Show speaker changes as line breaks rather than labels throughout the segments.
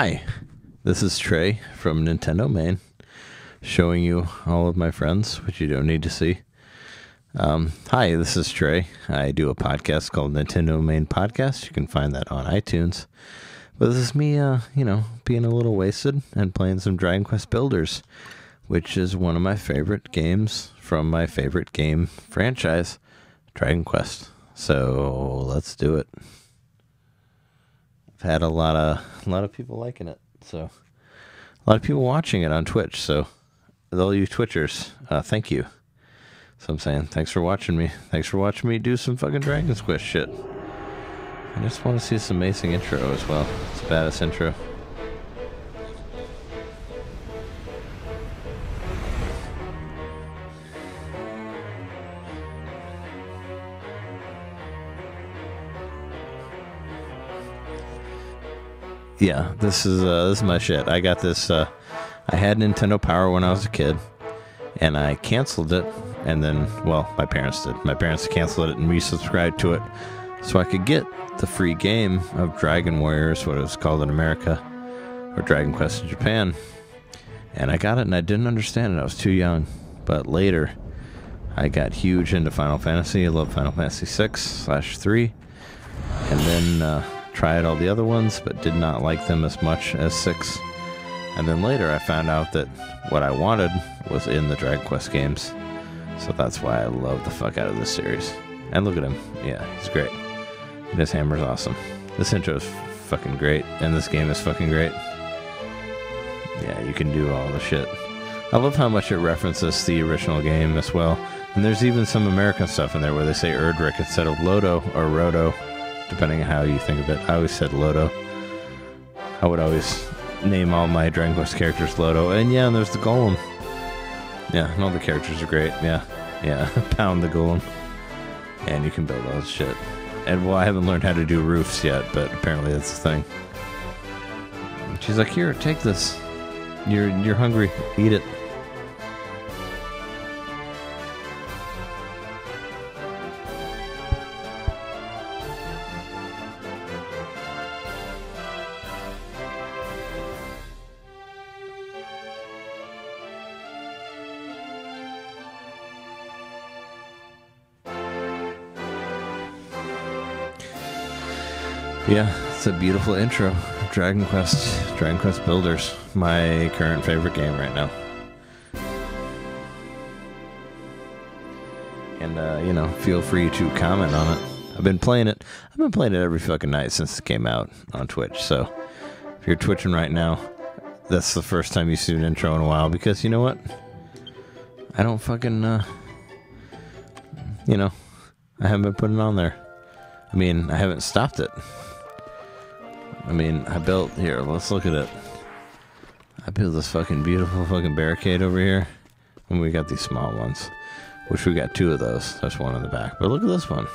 Hi, this is Trey from NintenDomain, showing you all of my friends, which you don't need to see. Um, hi, this is Trey. I do a podcast called NintenDomain Podcast. You can find that on iTunes. But this is me, uh, you know, being a little wasted and playing some Dragon Quest Builders, which is one of my favorite games from my favorite game franchise, Dragon Quest. So let's do it. I've had a lot of a lot of people liking it, so a lot of people watching it on Twitch. So all you Twitchers, uh, thank you. So I'm saying thanks for watching me. Thanks for watching me do some fucking Dragon Quest shit. I just want to see this amazing intro as well. It's a badass intro. Yeah, this is uh, this is my shit. I got this. Uh, I had Nintendo Power when I was a kid, and I canceled it. And then, well, my parents did. My parents canceled it and resubscribed to it, so I could get the free game of Dragon Warriors, what it was called in America, or Dragon Quest in Japan. And I got it, and I didn't understand it. I was too young. But later, I got huge into Final Fantasy. I love Final Fantasy six slash three, and then. Uh, tried all the other ones, but did not like them as much as 6. And then later I found out that what I wanted was in the Dragon Quest games. So that's why I love the fuck out of this series. And look at him. Yeah, he's great. And his hammer's awesome. This intro is fucking great, and this game is fucking great. Yeah, you can do all the shit. I love how much it references the original game as well. And there's even some American stuff in there where they say Erdrick instead of Lodo or Roto depending on how you think of it. I always said Lodo. I would always name all my Dragon Quest characters Lodo. And yeah, and there's the Golem. Yeah, and all the characters are great. Yeah, yeah. Pound the Golem. And you can build all this shit. And well, I haven't learned how to do roofs yet, but apparently that's the thing. She's like, here, take this. You're you're hungry. Eat it. It's a beautiful intro. Dragon Quest, Dragon Quest Builders, my current favorite game right now. And uh, you know, feel free to comment on it. I've been playing it. I've been playing it every fucking night since it came out on Twitch. So if you're twitching right now, that's the first time you see an intro in a while because you know what? I don't fucking uh, you know, I haven't been putting it on there. I mean, I haven't stopped it. I mean, I built here. Let's look at it. I built this fucking beautiful fucking barricade over here, and we got these small ones, which we got two of those. There's one in the back, but look at this one.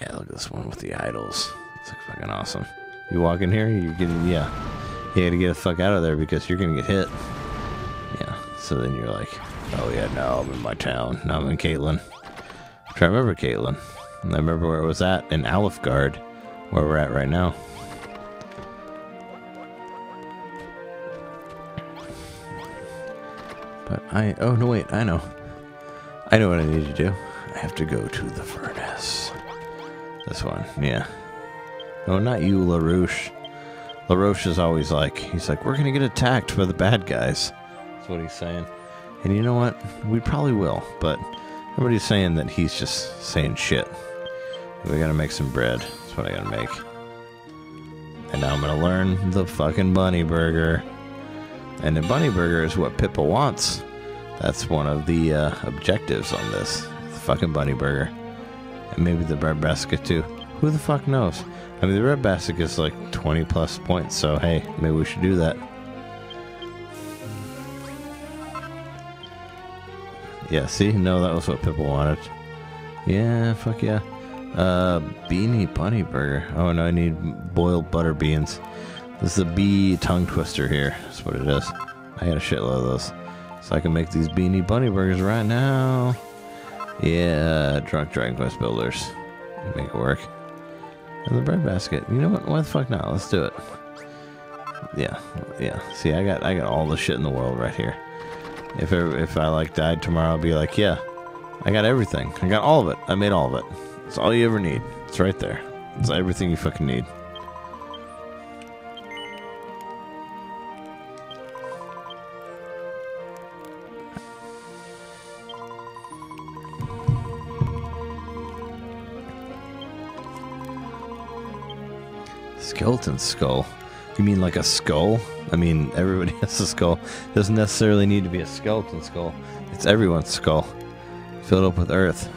Yeah, look at this one with the idols. It's like fucking awesome. You walk in here, you're getting yeah. You got to get the fuck out of there because you're gonna get hit. Yeah. So then you're like, oh yeah, now I'm in my town. Now I'm in Cantlin. I remember Cantlin. I remember where it was at in Alefgard, where we're at right now. But I, oh no wait, I know. I know what I need to do. I have to go to the furnace. This one, yeah. No, not you, LaRouche. LaRouche is always like, he's like, we're gonna get attacked by the bad guys. That's what he's saying. And you know what? We probably will, but everybody's saying that he's just saying shit. We gotta make some bread. That's what I gotta make. And now I'm gonna learn the fucking bunny burger. And the bunny burger is what Pippa wants. That's one of the uh, objectives on this. The fucking bunny burger. And maybe the bread basket too. Who the fuck knows? I mean, the bread basket is like 20 plus points, so hey, maybe we should do that. Yeah, see? No, that was what Pippa wanted. Yeah, fuck yeah. Uh, beanie bunny burger. Oh no, I need boiled butter beans. This is a bee tongue twister here. That's what it is. I got a shitload of those. So I can make these beanie bunny burgers right now. Yeah, drunk Dragon Quest builders. Make it work. And the bread basket. You know what? Why the fuck not? Let's do it. yeah, yeah. See, I got I got all the shit in the world right here. If ever, if I like died tomorrow, I'll be like, yeah, I got everything. I got all of it. I made all of it. It's all you ever need. It's right there. It's everything you fucking need. Skeleton skull. You mean like a skull? I mean, everybody has a skull. Doesn't necessarily need to be a skeleton skull. It's everyone's skull, filled up with earth.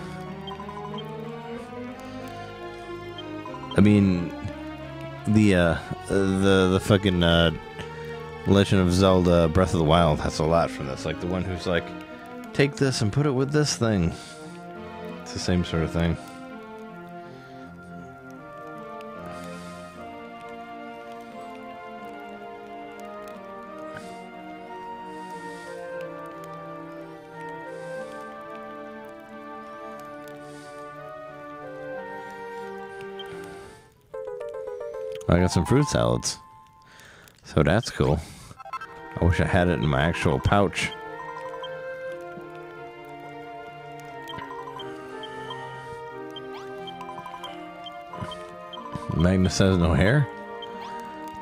I mean, the uh, the the fucking uh, Legend of Zelda: Breath of the Wild has a lot from this. Like the one who's like, take this and put it with this thing. It's the same sort of thing. I got some fruit salads. So that's cool. I wish I had it in my actual pouch. Magnus has no hair?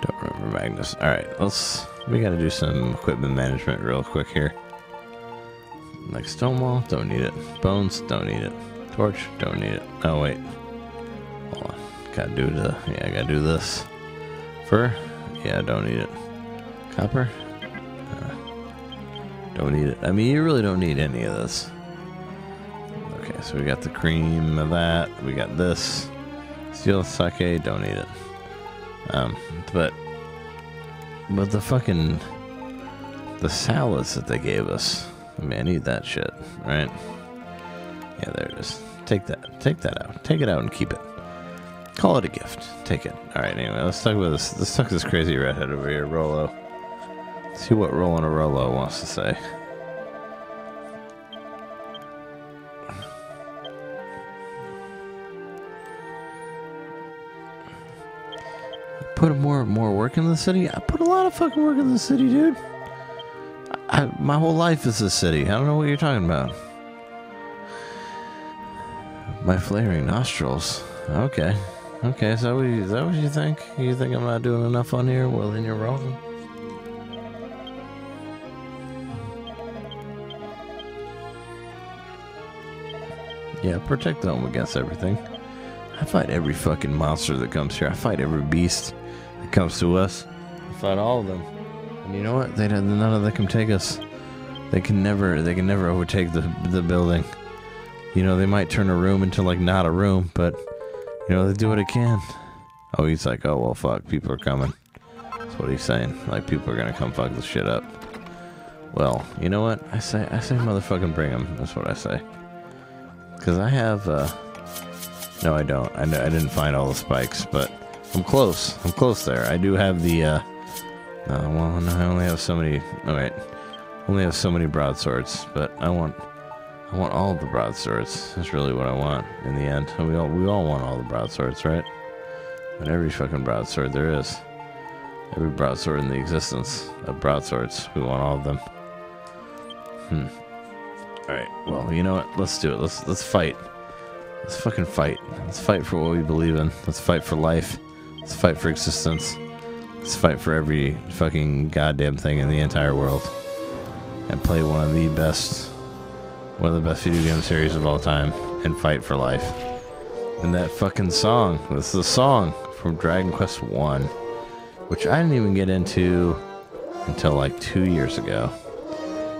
Don't remember Magnus. Alright, let's... We gotta do some equipment management real quick here. Like Stonewall, don't need it. Bones, don't need it. Torch, don't need it. Oh, wait. Gotta do the... Yeah, I gotta do this. Fur? Yeah, don't need it. Copper? Uh, don't need it. I mean, you really don't need any of this. Okay, so we got the cream of that. We got this. Steel sake, don't need it. Um, but but the fucking the salads that they gave us. I mean, I need that shit, right? Yeah, there it is. Take that. Take that out. Take it out and keep it. Call it a gift. Take it. All right. Anyway, let's talk about this. Let's talk this crazy redhead over here, Rollo. See what Roland a Rolo wants to say. Put more more work in the city. I put a lot of fucking work in the city, dude. I, my whole life is the city. I don't know what you're talking about. My flaring nostrils. Okay. Okay, so you, is that what you think? You think I'm not doing enough on here? Well, then you're wrong. Yeah, protect the home against everything. I fight every fucking monster that comes here. I fight every beast that comes to us. I fight all of them. And you know what? They none of them can take us. They can never. They can never overtake the the building. You know, they might turn a room into like not a room, but you know they do what it can. Oh, he's like, oh well, fuck, people are coming. That's what he's saying. Like people are gonna come fuck this shit up. Well, you know what? I say, I say, motherfucking bring them. That's what I say. Cause I have. uh No, I don't. I, I didn't find all the spikes, but I'm close. I'm close there. I do have the. uh uh, well, no, I only have so many. Wait, only have so many broadswords, but I want, I want all the broadswords. That's really what I want in the end. We all, we all want all the broadswords, right? And every fucking broadsword there is, every broadsword in the existence of broadswords, we want all of them. Hmm. All right. Well, you know what? Let's do it. Let's let's fight. Let's fucking fight. Let's fight for what we believe in. Let's fight for life. Let's fight for existence. Let's fight for every fucking goddamn thing in the entire world. And play one of the best, one of the best video game series of all time. And fight for life. And that fucking song. This is a song from Dragon Quest 1. Which I didn't even get into until like two years ago.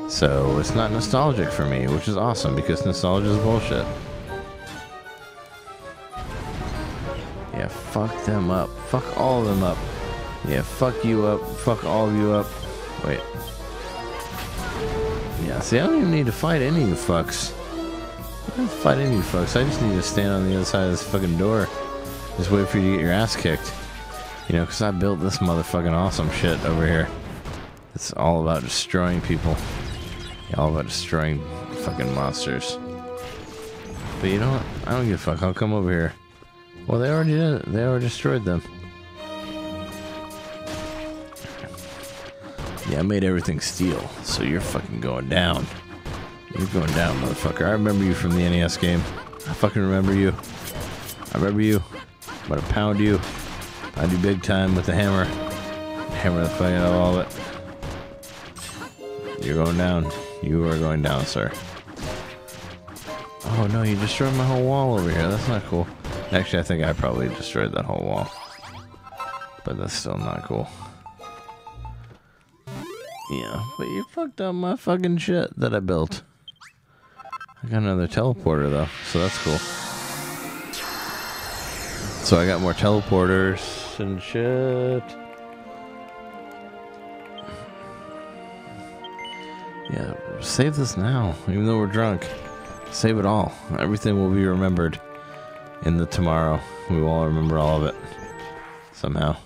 So it's not nostalgic for me, which is awesome because nostalgia is bullshit. Yeah, fuck them up. Fuck all of them up. Yeah, fuck you up. Fuck all of you up. Wait. Yeah, see, I don't even need to fight any of you fucks. I don't fight any of you fucks. I just need to stand on the other side of this fucking door. Just wait for you to get your ass kicked. You know, because I built this motherfucking awesome shit over here. It's all about destroying people. All about destroying fucking monsters. But you know what? I don't give a fuck. I'll come over here. Well, they already did it. They already destroyed them. Yeah, I made everything steel, so you're fucking going down. You're going down, motherfucker. I remember you from the NES game. I fucking remember you. I remember you. I'm gonna pound you. I do big time with the hammer. Hammer the fuck out of all of it. You're going down. You are going down, sir. Oh no, you destroyed my whole wall over here. That's not cool. Actually, I think I probably destroyed that whole wall. But that's still not cool. Yeah, but you fucked up my fucking shit that I built. I got another teleporter though, so that's cool. So I got more teleporters and shit. Yeah, save this now, even though we're drunk. Save it all. Everything will be remembered in the tomorrow. We will all remember all of it somehow.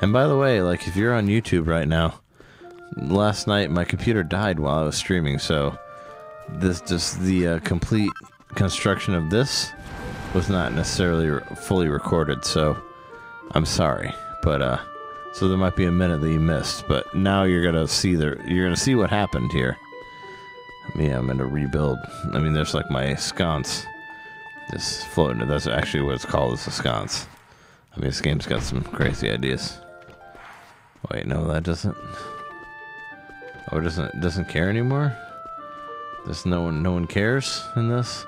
And by the way, like if you're on YouTube right now, last night my computer died while I was streaming, so this just the uh, complete construction of this was not necessarily re- fully recorded. So I'm sorry, but uh, so there might be a minute that you missed, but now you're gonna see the you're gonna see what happened here. Yeah, I'm gonna rebuild. I mean, there's like my sconce just floating. That's actually what it's called. Is a sconce. I mean, this game's got some crazy ideas. Wait, no, that doesn't. Oh, it doesn't it doesn't care anymore. There's no one, no one cares in this.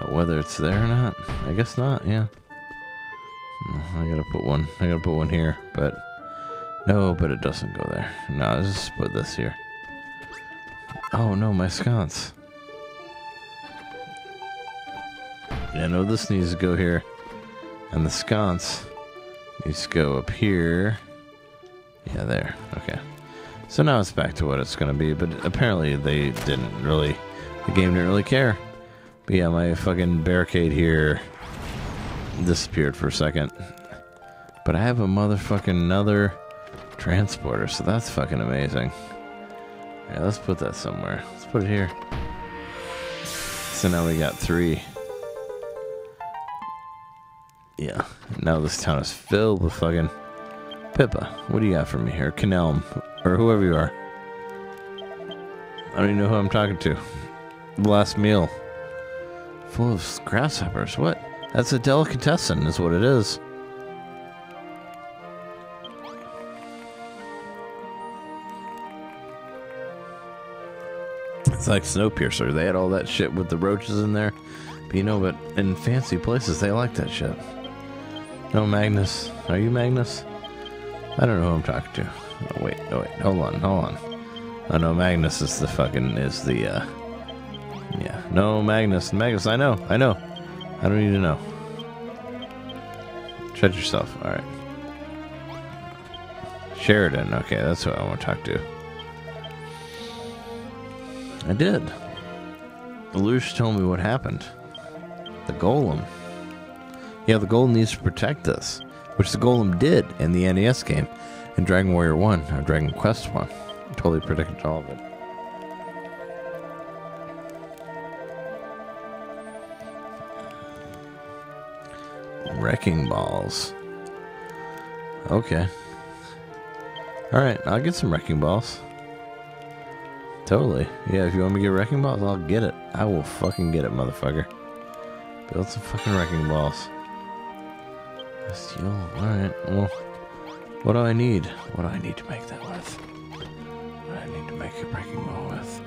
But whether it's there or not, I guess not. Yeah. Hmm, I gotta put one. I gotta put one here, but no, but it doesn't go there. No, let's just put this here. Oh no, my sconce. Yeah, no, this needs to go here, and the sconce needs to go up here. Yeah, there. Okay. So now it's back to what it's going to be, but apparently they didn't really, the game didn't really care. But yeah, my fucking barricade here disappeared for a second. But I have a motherfucking another transporter, so that's fucking amazing. Yeah, let's put that somewhere. Let's put it here. So now we got three. Yeah, now this town is filled with fucking Pippa. What do you got for me here? Canelm, or whoever you are. I don't even know who I'm talking to. Last meal. Full of grasshoppers. What? That's a delicatessen, is what it is. It's like Snowpiercer. They had all that shit with the roaches in there. But you know, but in fancy places, they like that shit. No, Magnus. Are you Magnus? I don't know who I'm talking to. Oh, wait, oh, wait. Hold on, hold on. Oh, no, Magnus is the fucking, is the, uh, yeah. No, Magnus. Magnus, I know, I know. I don't need to know. Shut yourself. All right. Sheridan. Okay, that's who I want to talk to. I did. Lelouch told me what happened. The golem. Yeah, the golem needs to protect us, which the golem did in the NES game, in Dragon Warrior 1, or Dragon Quest 1. Totally predicted all of it. Wrecking balls. Okay. Alright, I'll get some wrecking balls. Totally. Yeah, if you want me to get wrecking balls, I'll get it. I will fucking get it, motherfucker. Build some fucking wrecking balls. Steel. Alright, well, what do I need? What do I need to make that with? What do I need to make a breaking ball with?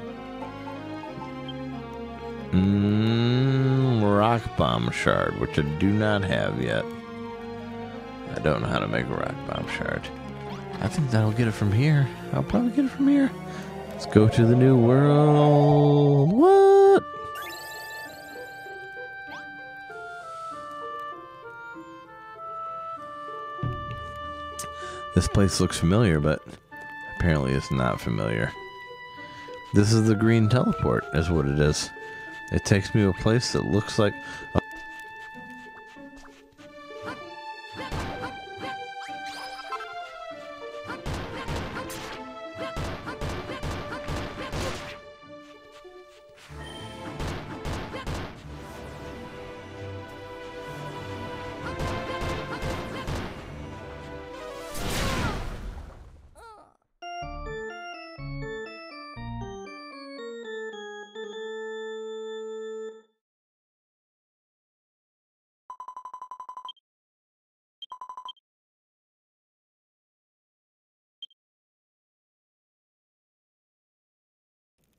Mmm, rock bomb shard, which I do not have yet. I don't know how to make a rock bomb shard. I think that'll get it from here. I'll probably get it from here. Let's go to the new world. What? This place looks familiar, but apparently it's not familiar. This is the green teleport, is what it is. It takes me to a place that looks like.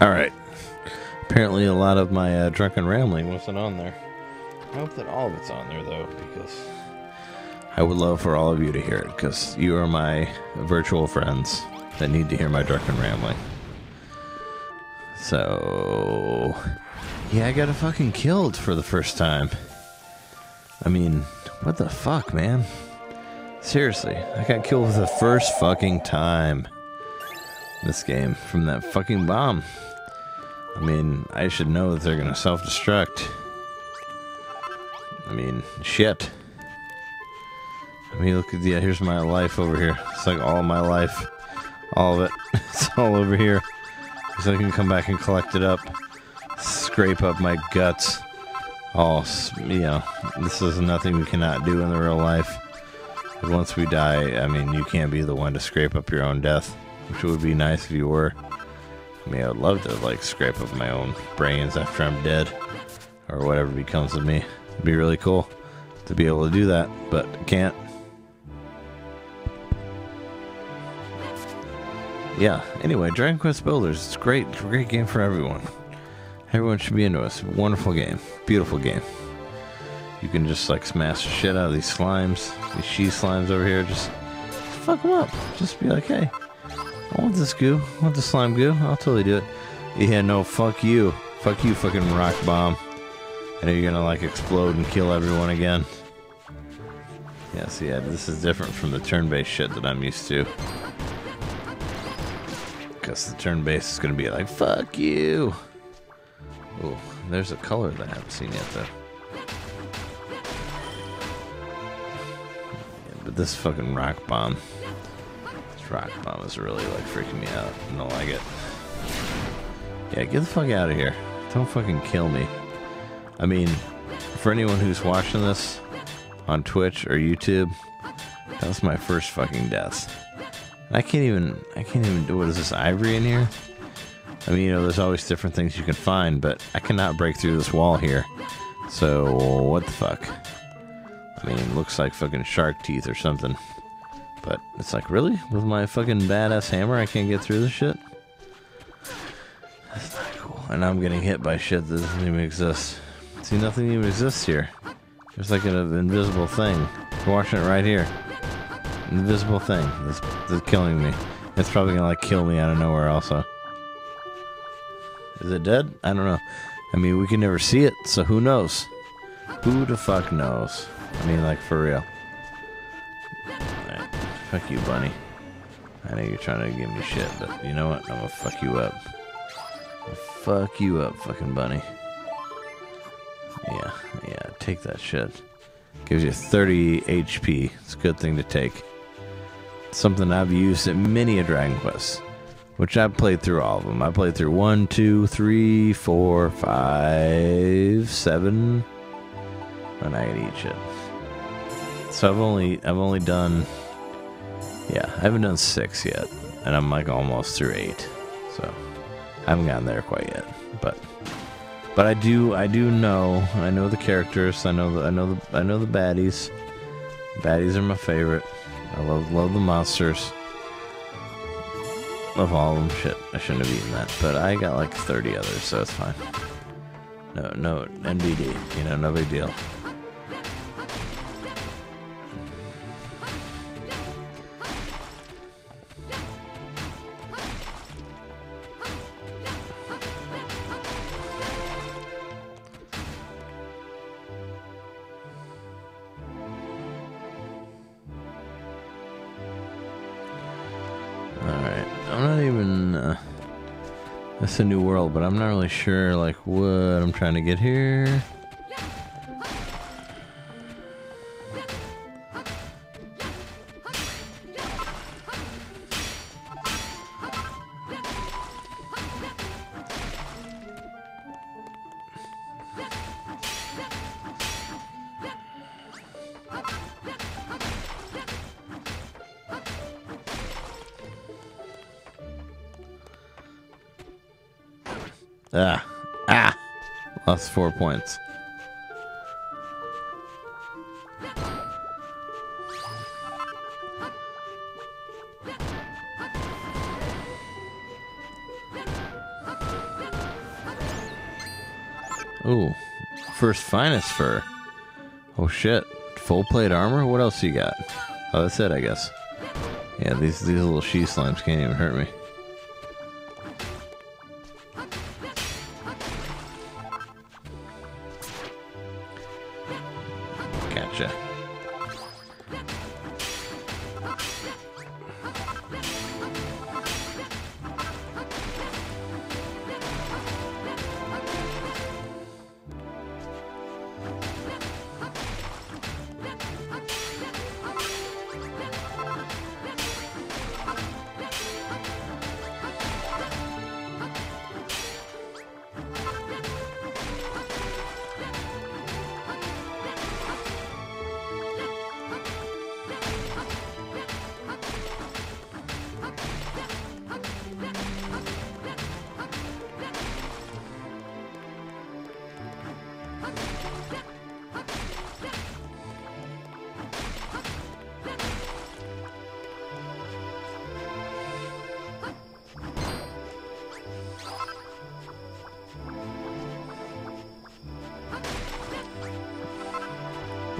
All right. Apparently, a lot of my uh, drunken rambling wasn't on there. I hope that all of it's on there, though, because I would love for all of you to hear it, because you are my virtual friends that need to hear my drunken rambling. So, yeah, I got a fucking killed for the first time. I mean, what the fuck, man? Seriously, I got killed for the first fucking time this game from that fucking bomb. I mean, I should know that they're gonna self destruct. I mean, shit. I mean, look at yeah. Here's my life over here. It's like all my life, all of it. it's all over here. So I can come back and collect it up, scrape up my guts. Oh, all you know, this is nothing we cannot do in the real life. Once we die, I mean, you can't be the one to scrape up your own death, which would be nice if you were. I mean, I would love to like scrape up my own brains after I'm dead, or whatever becomes of me. It'd be really cool to be able to do that, but can't. Yeah. Anyway, Dragon Quest Builders. It's great. It's a great game for everyone. Everyone should be into it. Wonderful game. Beautiful game. You can just like smash the shit out of these slimes, these she slimes over here. Just, fuck them up. Just be like, hey, I want this goo. I want the slime goo. I'll totally do it. Yeah, no, fuck you. Fuck you, fucking rock bomb. I know you're gonna like explode and kill everyone again. Yes, yeah, this is different from the turn-based shit that I'm used to. Because the turn base is gonna be like, fuck you. Oh, there's a color that I haven't seen yet, though. Yeah, but this fucking rock bomb This rock bomb is really like freaking me out. I don't like it. Yeah, get the fuck out of here. Don't fucking kill me. I mean, for anyone who's watching this on Twitch or YouTube, that was my first fucking death. I can't even, I can't even do, what is this, ivory in here? I mean, you know, there's always different things you can find, but I cannot break through this wall here. So, what the fuck? I mean, looks like fucking shark teeth or something. But it's like, really? With my fucking badass hammer, I can't get through this shit? That's not cool. And I'm getting hit by shit that doesn't even exist. See, nothing even exists here. There's like an invisible thing. You're watching it right here. Invisible thing that's, that's killing me. It's probably gonna like kill me out of nowhere also. Is it dead? I don't know. I mean, we can never see it, so who knows? Who the fuck knows? I mean, like, for real. Fuck you, bunny. I know you're trying to give me shit, but you know what? I'm gonna fuck you up. fuck you up, fucking bunny. Yeah, yeah, take that shit. Gives you 30 HP. It's a good thing to take. Something I've used in many a Dragon Quest, which I've played through all of them. I played through one, two, three, four, five, seven, and I can eat shit. So I've only I've only done yeah, I haven't done six yet, and I'm like almost through eight, so I haven't gotten there quite yet. But But I do, I do know, I know the characters. I know the, I know the, I know the baddies. Baddies are my favorite. I love, love the monsters. Love all of them. Shit, I shouldn't have eaten that, but I got like 30 others, so it's fine. No, no, NBD, you know, no big deal. It's uh, a new world, but I'm not really sure like what I'm trying to get here. Points. Ooh. First finest fur. Oh shit. Full plate armor? What else you got? Oh, that's it, I guess. Yeah, these these little she slimes can't even hurt me.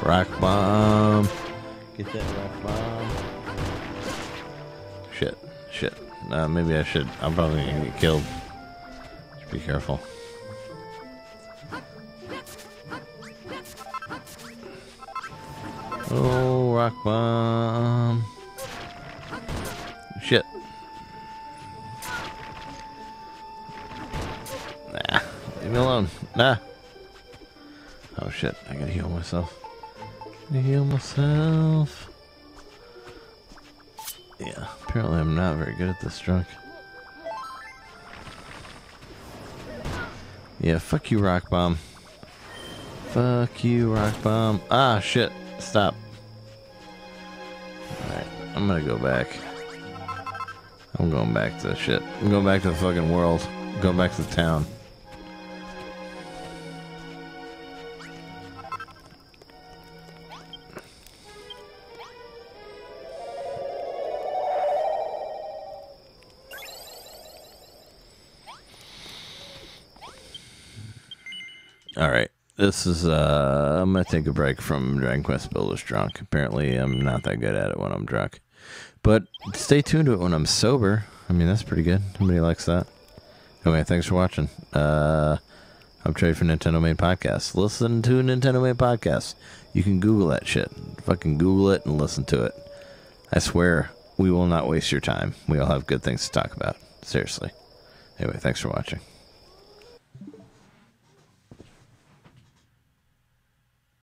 Rock bomb. Get that rock bomb. Shit. Shit. Uh, maybe I should. I'm probably gonna get killed. Just be careful. Oh, rock bomb. Shit. Nah. Leave me alone. Nah. Oh shit. I gotta heal myself to heal myself. Yeah, apparently I'm not very good at this drunk. Yeah, fuck you, Rock Bomb. Fuck you, Rock Bomb. Ah, shit. Stop. Alright, I'm gonna go back. I'm going back to shit. I'm going back to the fucking world. I'm going back to the town. All right. This is uh I'm gonna take a break from Dragon Quest Builders drunk. Apparently I'm not that good at it when I'm drunk. But stay tuned to it when I'm sober. I mean that's pretty good. Nobody likes that. Anyway, thanks for watching. Uh I'm Trey for NintenDomain Podcast. Listen to NintenDomain Podcast. You can Google that shit. Fucking Google it and listen to it. I swear we will not waste your time. We all have good things to talk about. Seriously. Anyway, thanks for watching.